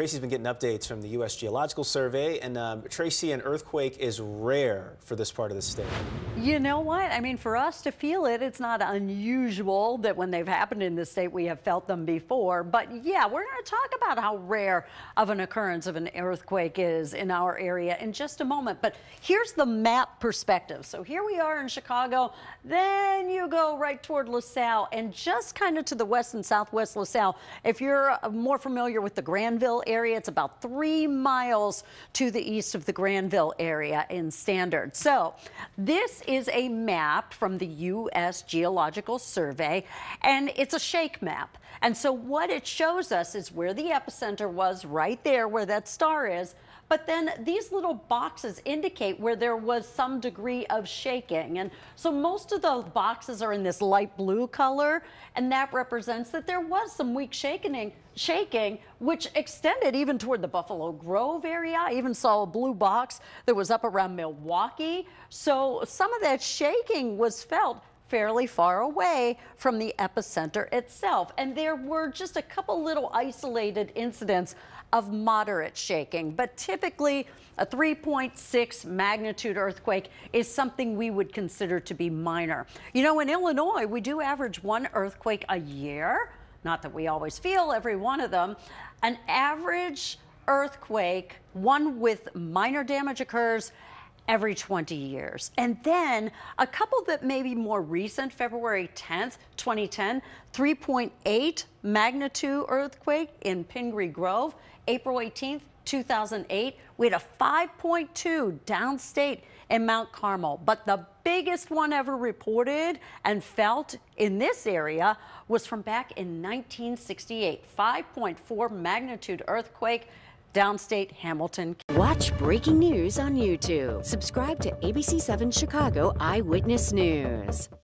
Tracy's been getting updates from the U.S. Geological Survey, and um, Tracy, an earthquake is rare for this part of the state. You know what? I mean, for us to feel it, it's not unusual that when they've happened in the state, we have felt them before. But yeah, we're going to talk about how rare of an occurrence of an earthquake is in our area in just a moment. But here's the map perspective. So here we are in Chicago. Then you go right toward LaSalle, and just kind of to the west and southwest LaSalle. If you're more familiar with the Granville area. It's about three miles to the east of the Granville area in Standard. So this is a map from the U.S. Geological Survey, and it's a shake map. And so what it shows us is where the epicenter was right there where that star is. But then these little boxes indicate where there was some degree of shaking. And so most of the boxes are in this light blue color, and that represents that there was some weak shaking, shaking, which extended even toward the Buffalo Grove area. I even saw a blue box that was up around Milwaukee. So some of that shaking was felt fairly far away from the epicenter itself. And there were just a couple little isolated incidents of moderate shaking, but typically a 3.6 magnitude earthquake is something we would consider to be minor. You know, in Illinois, we do average one earthquake a year. Not that we always feel every one of them. An average earthquake, one with minor damage occurs every 20 years. And then a couple that may be more recent, February 10th, 2010, 3.8 magnitude earthquake in Pingree Grove. April 18th, 2008, we had a 5.2 downstate in Mount Carmel. But the biggest one ever reported and felt in this area was from back in 1968, 5.4 magnitude earthquake downstate Hamilton. Watch breaking news on YouTube. Subscribe to ABC7 Chicago Eyewitness News.